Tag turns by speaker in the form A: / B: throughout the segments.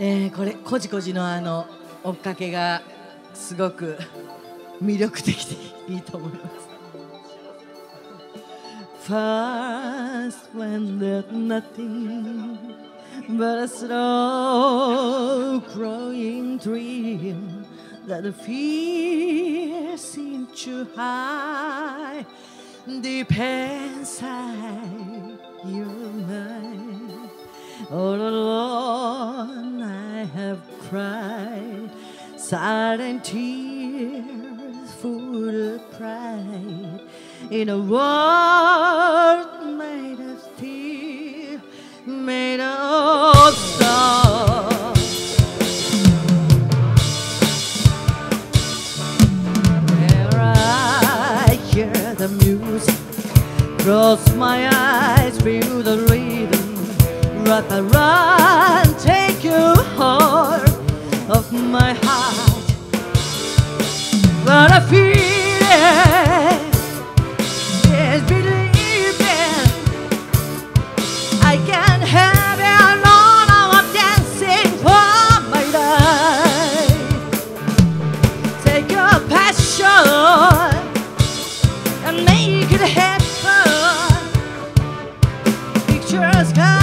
A: えー、これこじこじのあの追っかけがすごく魅力的でいいと思います First when there's nothing but a slow growing dream that the fear seems too high deep inside your mind all silent tears full of pride in a world made of steel made of stars Where I hear the music, close my eyes, feel the rhythm, wrap around, take your heart of my heart. What I feel is believing I can have it all. I'm dancing for my life. Take your passion and make it happen. Pictures come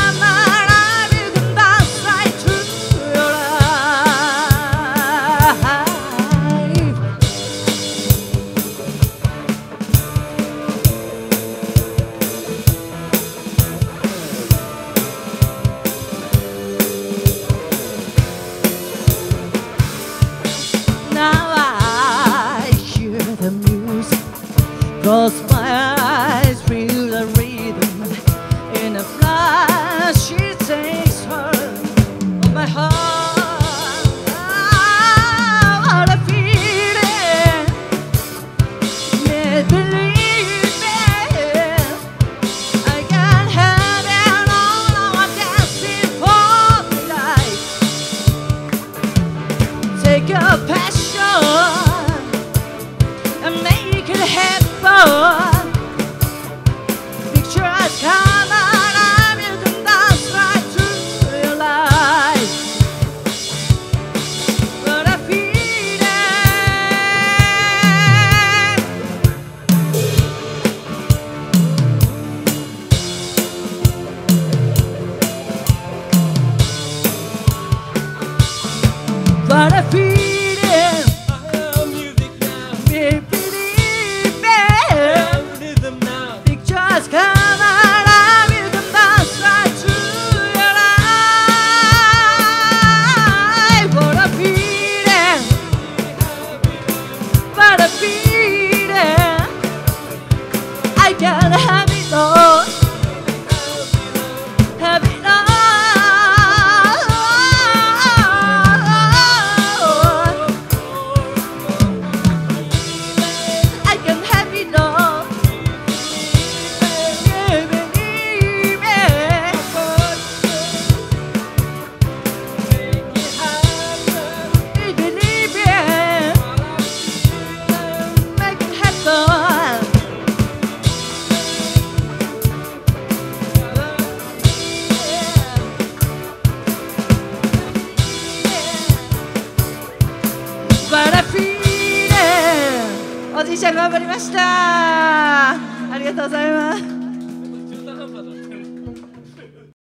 A: What おじいちゃん頑張りました。ありがとうございます。